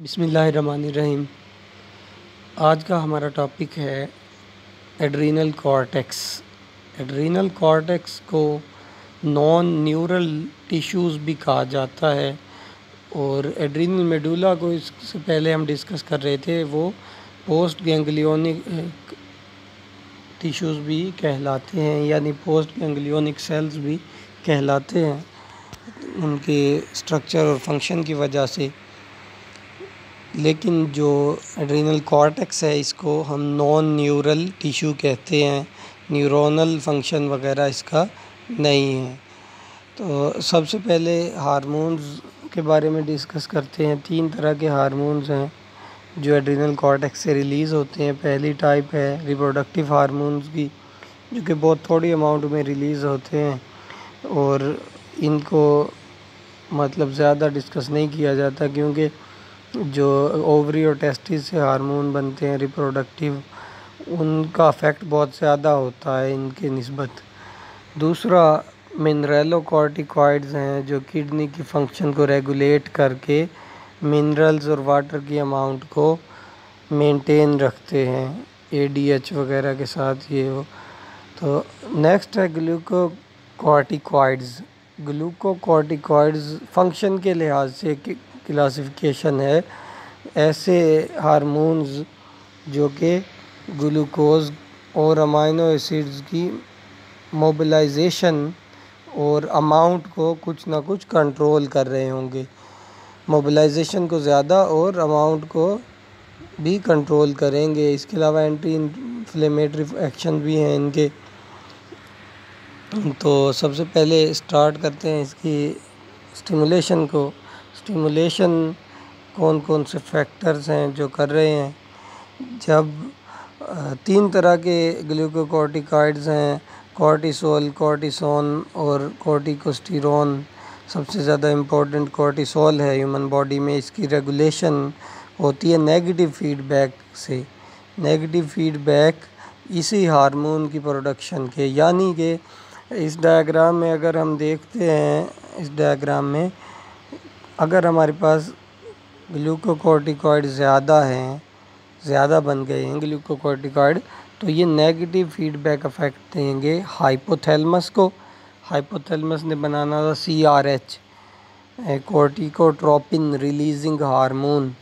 बिसमीम आज का हमारा टॉपिक है एड्रीनल कॉर्टेक्स एड्रीनल कॉर्टेक्स को नॉन न्यूरल टिश्यूज़ भी कहा जाता है और एड्रीनल मेडुला को इससे पहले हम डिस्कस कर रहे थे, वो पोस्ट गैंग्लियोनिक टिश्यूज़ भी कहलाते हैं, यानी पोस्ट गैंग्लियोनिक सेल्स भी कहलाते हैं। उनके स्ट्रक्चर और फ़ंक्शन की वजह से लेकिन जो एड्रीनल कॉर्टेक्स है, इसको हम नॉन न्यूरल टिश्यू कहते हैं। न्यूरोनल फ़ंक्शन वगैरह इसका नहीं है। तो सबसे पहले हार्मोन्स के बारे में डिस्कस करते हैं। तीन तरह के हार्मोन्स हैं जो एड्रीनल कॉर्टेक्स से रिलीज़ होते हैं। पहली टाइप है रिप्रोडक्टिव हार्मोन्स की, जो कि बहुत थोड़ी अमाउंट में रिलीज़ होते हैं और इनको मतलब ज़्यादा डिस्कस नहीं किया जाता क्योंकि जो ओवरी और टेस्टिस से हार्मोन बनते हैं रिप्रोडक्टिव उनका अफेक्ट बहुत ज़्यादा होता है इनके नस्बत। दूसरा मिनरलो कॉर्टिकॉइड्स हैं जो किडनी की फ़ंक्शन को रेगुलेट करके मिनरल्स और वाटर की अमाउंट को मेंटेन रखते हैं एडीएच वगैरह के साथ ये हो तो नेक्स्ट है ग्लूको कॉर्टिकॉइड्स ग्लूकोकॉर्टिकॉइड्स फ़ंक्शन के लिहाज से क्लासिफिकेशन है, ऐसे हार्मोन्स जो कि ग्लूकोज और अमाइनो एसिड्स की मोबिलाइजेशन और अमाउंट को कुछ ना कुछ कंट्रोल कर रहे होंगे। मोबिलाइजेशन को ज़्यादा और अमाउंट को भी कंट्रोल करेंगे। इसके अलावा एंटी इन्फ्लेमेटरी एक्शन भी हैं इनके। तो सबसे पहले स्टार्ट करते हैं इसकी स्टिमुलेशन को। स्टिमुलेशन कौन कौन से फैक्टर्स हैं जो कर रहे हैं? जब तीन तरह के ग्लूकोकॉर्टिकॉइड्स हैं कॉर्टिसोल कॉर्टिसोन और कॉर्टिकोस्टीरोन सबसे ज़्यादा इम्पोर्टेंट कॉर्टिसोल है ह्यूमन बॉडी में, इसकी रेगुलेशन होती है नेगेटिव फीडबैक से। नेगेटिव फीडबैक इसी हार्मोन की प्रोडक्शन के, यानी कि इस डायग्राम में अगर हम देखते हैं, इस डायग्राम में अगर हमारे पास ग्लूकोकॉर्टिकॉइड ज़्यादा हैं, ज़्यादा बन गए हैं ग्लूकोकॉर्टिकॉइड तो ये नेगेटिव फीडबैक अफेक्ट देंगे हाइपोथैलमस को। हाइपोथैलमस ने बनाना था C R H corticotropin releasing hormone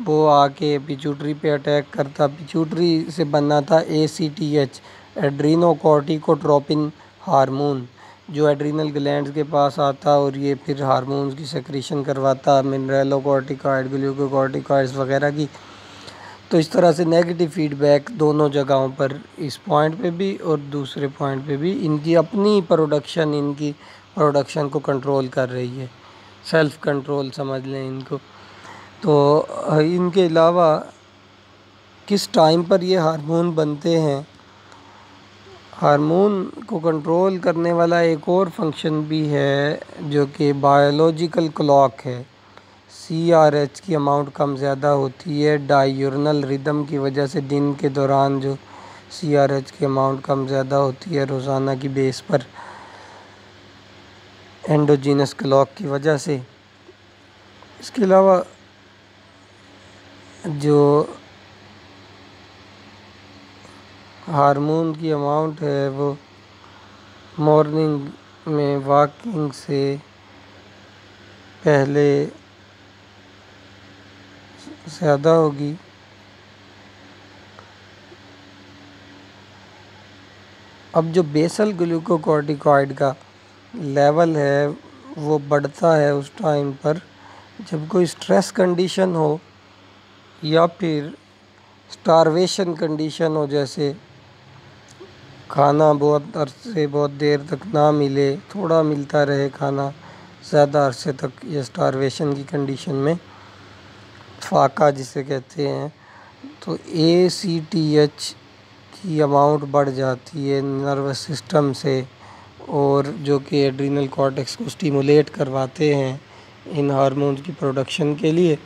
वो आके पिचूटरी पे अटैक करता पिचूटरी से बनना था A C T H adrenocorticotropin hormone जो एड्रीनल ग्लैंड के पास आता और ये फिर हार्मोन्स की सेक्रेशन करवाता मिनरलोकॉर्टिकॉइड ग्लूकोकॉर्टिकॉइड्स वगैरह की। तो इस तरह से नेगेटिव फीडबैक दोनों जगहों पर इस पॉइंट पे भी और दूसरे पॉइंट पे भी इनकी अपनी प्रोडक्शन इनकी प्रोडक्शन को कंट्रोल कर रही है। सेल्फ कंट्रोल समझ लें इनको। तो इनके अलावा किस टाइम पर ये हार्मोन बनते हैं हार्मोन को कंट्रोल करने वाला एक और फ़ंक्शन भी है, जो कि बायोलॉजिकल क्लॉक है। सी आर एच की अमाउंट कम ज़्यादा होती है डायूरनल रिदम की वजह से दिन के दौरान जो सी आर एच की अमाउंट कम ज़्यादा होती है, रोज़ाना की बेस पर। एंडोजीनस क्लॉक की वजह से। इसके अलावा जो हार्मोन की अमाउंट है वो मॉर्निंग में वॉकिंग से पहले ज़्यादा होगी। अब जो बेसल ग्लूकोकॉर्टिकॉइड का लेवल है, वो बढ़ता है उस टाइम पर। जब कोई स्ट्रेस कंडीशन हो या फिर स्टारवेशन कंडीशन हो जैसे खाना बहुत अरसे, बहुत देर तक ना मिले, थोड़ा मिलता रहे खाना, ज़्यादा अरसे तक ये स्टारवेशन की कंडीशन में। फाका जिसे कहते हैं। तो ए सी टी एच की अमाउंट बढ़ जाती है नर्वस सिस्टम से, और जो कि एड्रीनल कॉर्टेक्स को स्टिमुलेट करवाते हैं इन हार्मोन्स की प्रोडक्शन के लिए।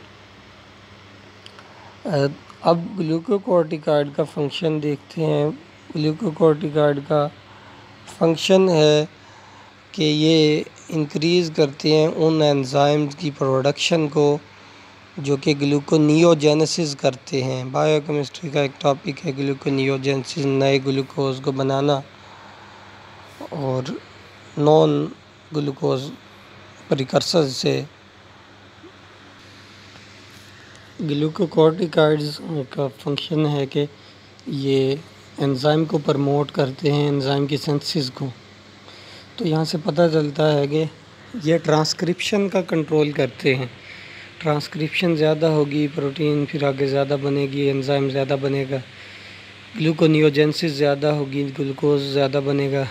अब ग्लूकोकॉर्टिकॉइड का फ़ंक्शन देखते हैं। ग्लूकोकॉर्टिकॉइड का फ़ंक्शन है कि ये इंक्रीज़ करते हैं उन एंजाइम्स की प्रोडक्शन को जो कि ग्लूकोनियोजेनेसिस करते हैं। बायोकेमिस्ट्री का एक टॉपिक है ग्लूकोनियोजेनेसिस नए ग्लूकोज को बनाना और नॉन ग्लूकोज प्रिकर्सर से ग्लूकोकॉर्टिकॉइड्स का फ़ंक्शन है कि ये एंजाइम को प्रमोट करते हैं एंजाइम की सेंसिस को। तो यहाँ से पता चलता है कि ये ट्रांसक्रिप्शन का कंट्रोल करते हैं। ट्रांसक्रिप्शन ज़्यादा होगी प्रोटीन फिर आगे ज़्यादा बनेगी एंजाइम ज़्यादा बनेगा। ग्लूकोनियोजेंसिस ज़्यादा होगी ग्लूकोज ज़्यादा बनेगा।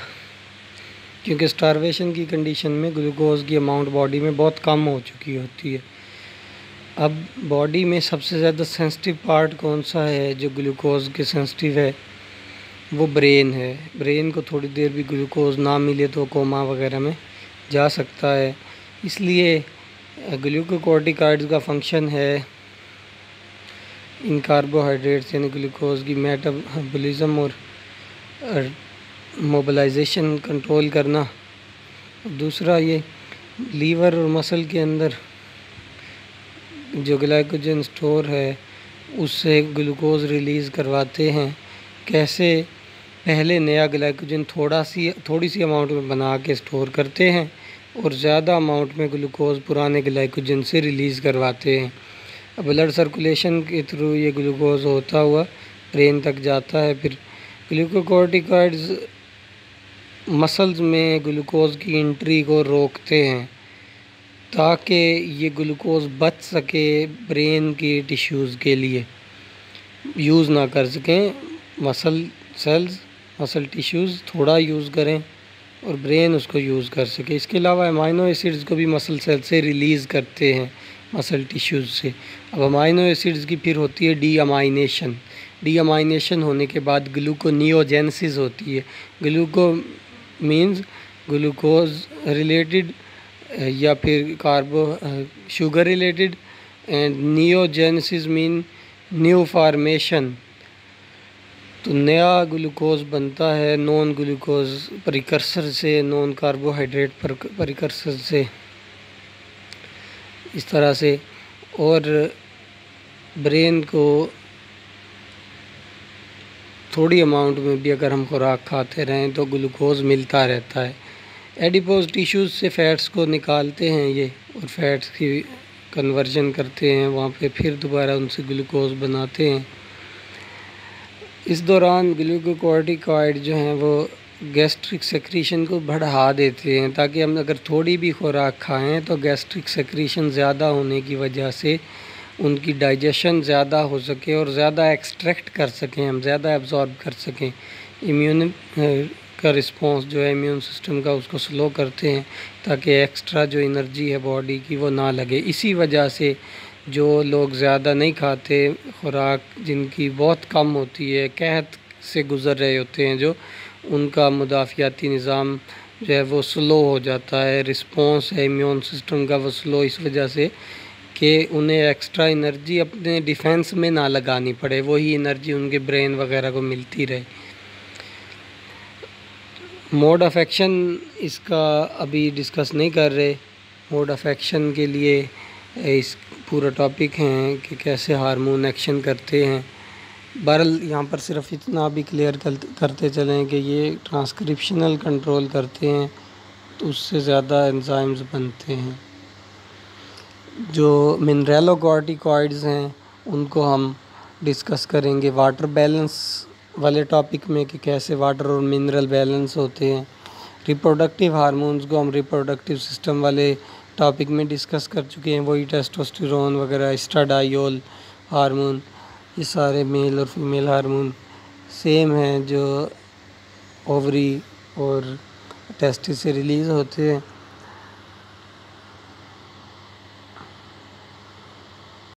क्योंकि स्टारवेशन की कंडीशन में ग्लूकोज की अमाउंट बॉडी में बहुत कम हो चुकी होती है। अब बॉडी में सबसे ज़्यादा सेंसिटिव पार्ट कौन सा है जो ग्लूकोज के सेंसिटिव है? वो ब्रेन है। ब्रेन को थोड़ी देर भी ग्लूकोज ना मिले तो कोमा वगैरह में जा सकता है। इसलिए ग्लूकोकॉर्टिकॉइड्स का फ़ंक्शन है। इन कार्बोहाइड्रेट्स यानी ग्लूकोज की मेटाबॉलिज्म और मोबिलाइजेशन कंट्रोल करना। दूसरा ये लीवर और मसल के अंदर जो ग्लाइकोजन स्टोर है, उससे ग्लूकोज रिलीज़ करवाते हैं। कैसे? पहले नया ग्लाइकोजन थोड़ा सी, थोड़ी सी अमाउंट में बना के स्टोर करते हैं और ज़्यादा अमाउंट में ग्लूकोज पुराने ग्लाइकोजन से रिलीज़ करवाते हैं। ब्लड सर्कुलेशन के थ्रू ये ग्लूकोज होता हुआ ब्रेन तक जाता है, फिर ग्लूकोकॉर्टिकॉइड्स मसल्स में ग्लूकोज की एंट्री को रोकते हैं ताकि ये ग्लूकोज बच सके ब्रेन की टिश्यूज़ के लिए। यूज़ ना कर सकें मसल सेल्स मसल टिश्यूज़ थोड़ा यूज़ करें और ब्रेन उसको यूज़ कर सके। इसके अलावा अमाइनो एसिड्स को भी मसल सेल से रिलीज़ करते हैं मसल टिश्यूज़ से। अब अमाइनो एसिड्स की फिर होती है डी अमाइनेशन डी अमाइनेशन होने के बाद ग्लूकोनियोजेनेसिस होती है। ग्लूको मीन्स ग्लूकोज रिलेटेड या फिर carbo sugar related and neogenesis mean new formation तो नया ग्लूकोज बनता है नॉन ग्लूकोज परिकर्सर से, नॉन कार्बोहाइड्रेट परिकर्सर से, इस तरह से। और ब्रेन को थोड़ी अमाउंट में भी अगर हम खुराक खाते रहें तो ग्लूकोज मिलता रहता है। एडिपोज टिश्यूज़ से फ़ैट्स को निकालते हैं ये, और फैट्स की कन्वर्जन करते हैं, वहाँ पे फिर दोबारा उनसे ग्लूकोज बनाते हैं। इस दौरान ग्लूकोकॉर्टिकॉइड जो हैं वो गैस्ट्रिक सेक्रीशन को बढ़ा देते हैं ताकि हम अगर थोड़ी भी खुराक खाएँ तो गैस्ट्रिक सेक्रीशन ज़्यादा होने की वजह से उनकी डाइजेशन ज़्यादा हो सके और ज़्यादा एक्सट्रैक्ट कर सकें, हम ज़्यादा एब्जॉर्ब कर सकें। इम्यून का रिस्पॉन्स जो है इम्यून सिस्टम का उसको स्लो करते हैं ताकि एक्स्ट्रा जो एनर्जी है बॉडी की वो ना लगे। इसी वजह से जो लोग ज़्यादा नहीं खाते खुराक, जिनकी बहुत कम होती है, कहत से गुज़र रहे होते हैं, जो उनका मुदाफ़ियाती निज़ाम जो है वो स्लो हो जाता है रिस्पॉन्स है इम्यून सिस्टम का वो स्लो, इस वजह से कि उन्हें एक्स्ट्रा एनर्जी अपने डिफेंस में ना लगानी पड़े, वही एनर्जी उनके ब्रेन वगैरह को मिलती रहे। मोड अफेक्शन इसका अभी डिस्कस नहीं कर रहे। मोड अफेक्शन के लिए इस पूरा टॉपिक हैं कि कैसे हार्मोन एक्शन करते हैं। बहरल यहाँ पर सिर्फ़ इतना भी क्लियर करते चलें कि ये ट्रांसक्रिप्शनल कंट्रोल करते हैं तो उससे ज़्यादा एंजाइम्स बनते हैं। जो मिनरेलोकॉर्टिकॉइड्स हैं, उनको हम डिस्कस करेंगे वाटर बैलेंस वाले टॉपिक में कि कैसे वाटर और मिनरल बैलेंस होते हैं। रिप्रोडक्टिव हार्मोन्स को हम रिप्रोडक्टिव सिस्टम वाले टॉपिक में डिस्कस कर चुके हैं, वही टेस्टोस्टेरोन वगैरह स्टाडाइल हार्मोन ये सारे मेल और फीमेल हार्मोन सेम हैं जो ओवरी और टेस्टिस से रिलीज़ होते हैं।